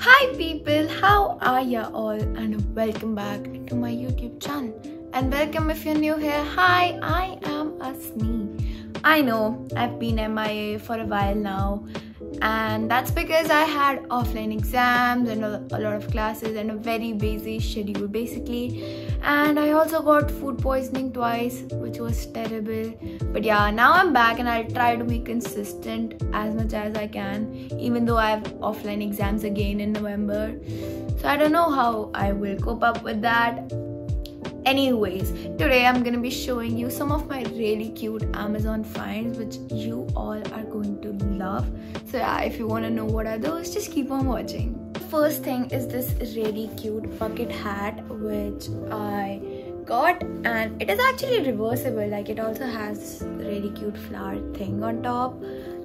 Hi people, how are ya all and welcome back to my YouTube channel. And welcome if you're new here. Hi, I am Asmi. I know. I've been MIA for a while now. And that's because I had offline exams and a, lot of classes and a very busy schedule basically. And I also got food poisoning twice which was terrible. But yeah now I'm back and I'll try to be consistent as much as I can even though I have offline exams again in November. So I don't know how I will cope up with that anyways today i'm gonna be showing you some of my really cute amazon finds which you all are going to love. So yeah if you want to know what are those just keep on watching. First thing is this really cute bucket hat which i got and it is actually reversible. Like it also has really cute flower thing on top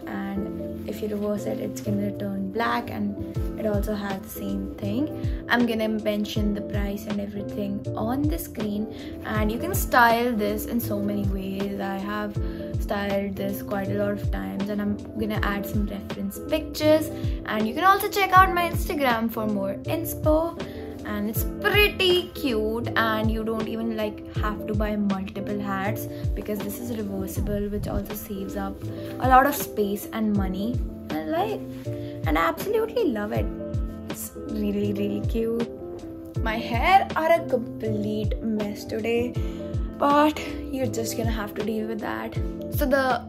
and if you reverse it it's gonna turn black and it also has the same thing. I'm gonna mention the price and everything on the screen. And you can style this in so many ways. I have styled this quite a lot of times and i'm gonna add some reference pictures. And you can also check out my instagram for more inspo and it's pretty cute and you don't even like have to buy multiple hats because this is reversible which also saves up a lot of space and money. And like and I absolutely love it. It's really really cute. My hair are a complete mess today but you're just gonna have to deal with that. So the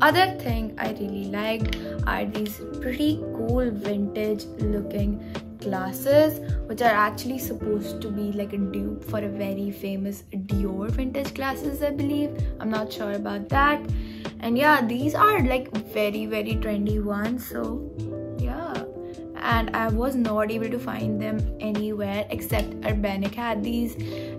other thing I really liked are these pretty cool vintage looking glasses which are actually supposed to be like a dupe for a very famous Dior vintage glasses I believe. I'm not sure about that. And yeah these are like very very trendy ones so yeah. And I was not able to find them anywhere except Urbanic had these.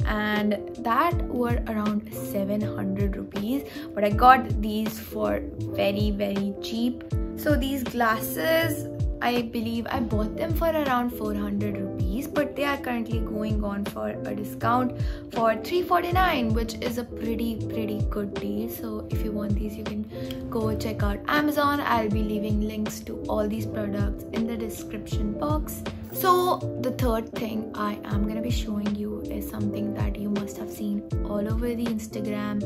And that were around 700 rupees but I got these for very very cheap. So these glasses I believe I bought them for around 400 rupees but they are currently going on for a discount for 349 which is a pretty pretty good deal. So if you want these you can go check out Amazon. I'll be leaving links to all these products in the description box. So the third thing I am gonna be showing you is something that you must have seen all over the Instagram.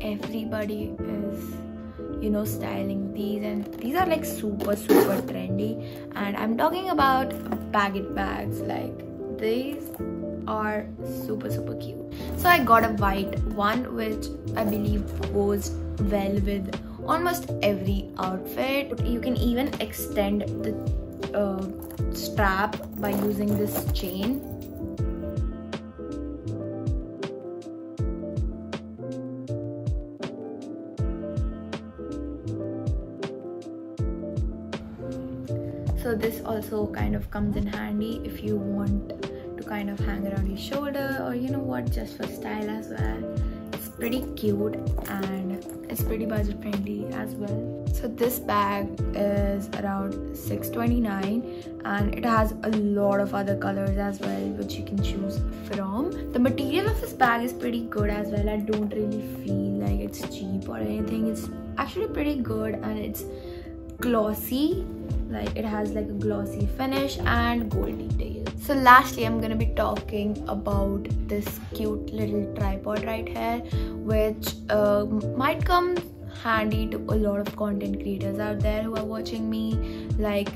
Everybody is you know styling these. And these are like super super trendy. And i'm talking about baguette bags. Like these are super super cute. So i got a white one which i believe goes well with almost every outfit. You can even extend the uh, strap by using this chain so this also kind of comes in handy if you want to kind of hang around your shoulder or you know what just for style as well. It's pretty cute and it's pretty budget friendly as well. So this bag is around 629 and it has a lot of other colors as well which you can choose from. The material of this bag is pretty good as well. I don't really feel like it's cheap or anything. It's actually pretty good and it's glossy like it has like a glossy finish and gold detail so lastly i'm gonna be talking about this cute little tripod right here which uh, might come handy to a lot of content creators out there who are watching me. Like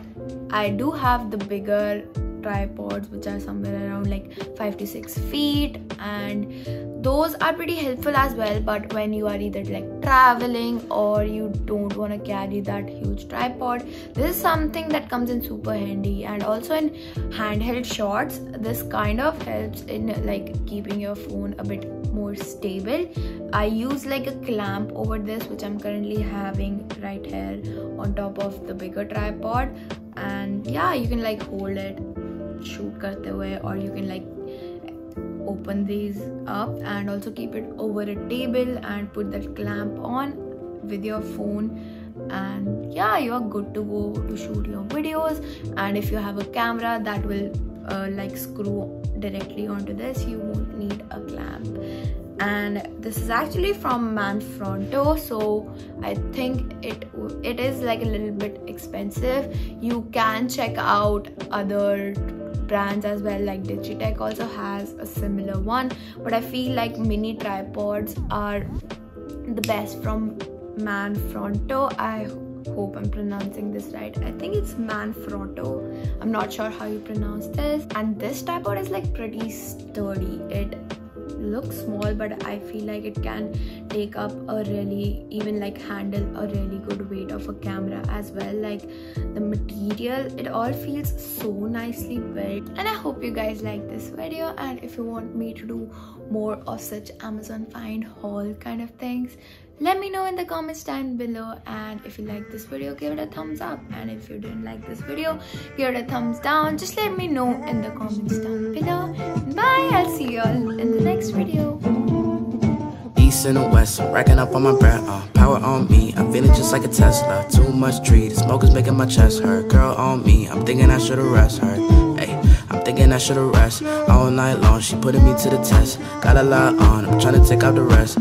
i do have the bigger tripods which are somewhere around like 5 to 6 feet. And those are pretty helpful as well but when you are either like traveling or you don't want to carry that huge tripod this is something that comes in super handy. And also in handheld shots this kind of helps in like keeping your phone a bit more stable. I use like a clamp over this which i'm currently having right here on top of the bigger tripod. And yeah you can like hold it shoot karte hue or you can like open these up and also keep it over a table and put that clamp on with your phone. And yeah you're good to go to shoot your videos. And if you have a camera that will uh, like screw directly onto this you won't need a clamp. And this is actually from Manfrotto so I think it it is like a little bit expensive. You can check out other brands as well like Digitek also has a similar one but I feel like mini tripods are the best from Manfrotto I hope I'm pronouncing this right. I think it's Manfrotto. I'm not sure how you pronounce this. And this tripod is like pretty sturdy. It looks small but I feel like it can take up a really even like handle a really good weight of a camera as well. Like the material it all feels so nicely built. And I hope you guys like this video. And if you want me to do more of such Amazon find haul kind of things let me know in the comments down below and if you like this video give it a thumbs up and if you didn't like this video give it a thumbs down. Just let me know in the comments down below. Bye i'll see you all in the next video. East and the west, racking up on my bread, uh, power on me, I'm feeling just like a Tesla, too much tree, the smoke is making my chest hurt, girl on me, I'm thinking I should've rest her, hey, I'm thinking I should've rest, all night long, she putting me to the test, got a lot on, I'm trying to take out the rest.